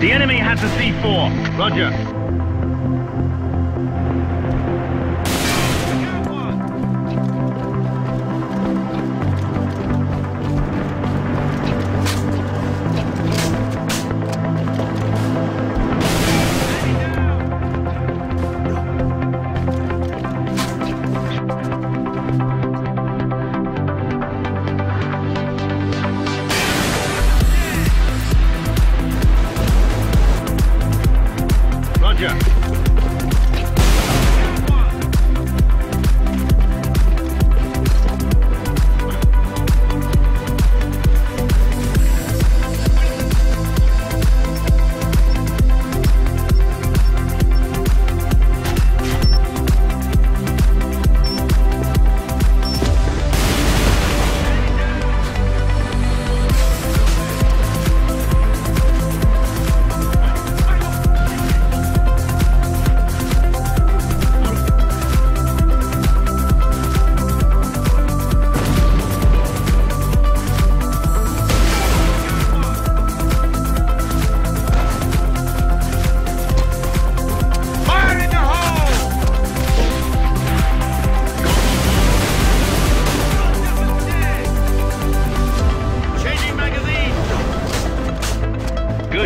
The enemy has the C4. Roger. Roger.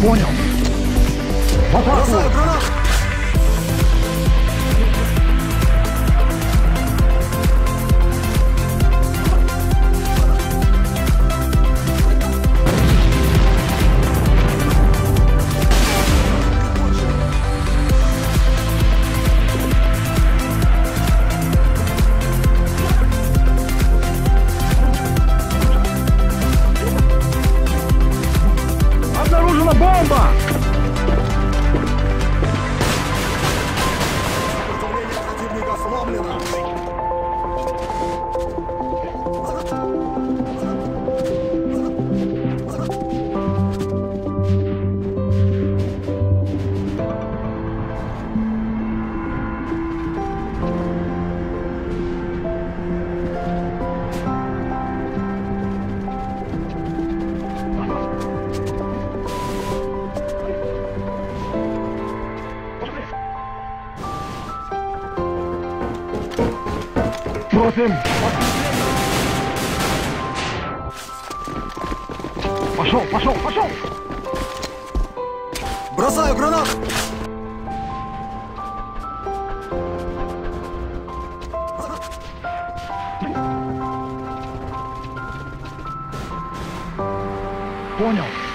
Понял. Атаку! Обнаружена бомба! Сопротивление противника сломлено. Просим! Пошел, пошел, пошел! Бросаю гранату! Понял.